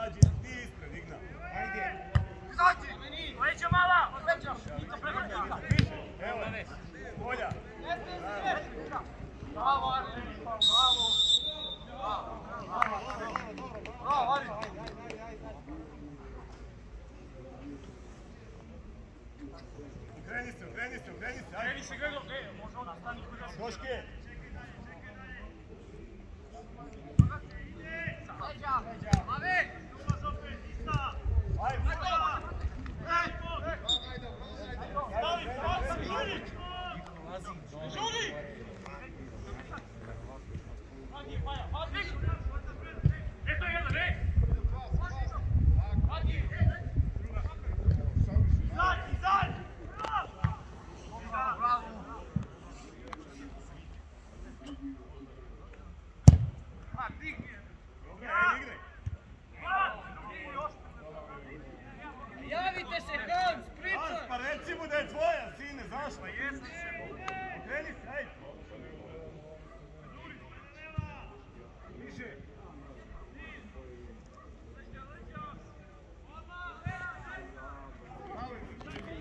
izađi, ti ispred, Igna. Ajde. Leđa mala! Leđa! Niko njega! Evo, bolja. Bravo, Arne! Bravo! Bravo, Arne! Kreni se, kreni se, kreni se, Kreni se, Grego! Ne, može ona stani. Doške. Leđa! Ave! Ajde. Eto jedan, ej! Izađi, izađi! Bravo! A, digni je! Igraj, igraj. Javite se, Hans, priča! pa reci mu da je tvoja, sine, zašto? Kreni se, ajde. Više.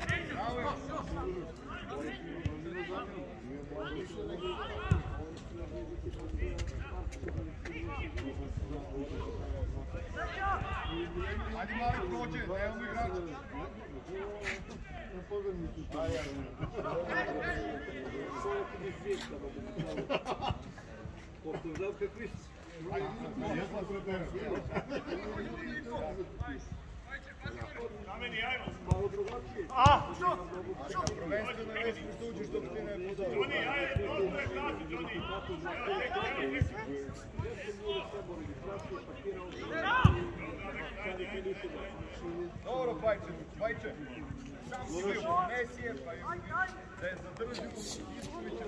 Ajde mali prođe, nemamo Hadi koçu, Devamlı Grant. Сколько не здесь, там, Пострадав, как видите. Я смотрю, А, що? Що? Провести на весь суді, щоб ти не подав. Джоні, я є добре, Джоні. Doğru Bayçı. Bayçı. Messi'ye Де задержив відповідь.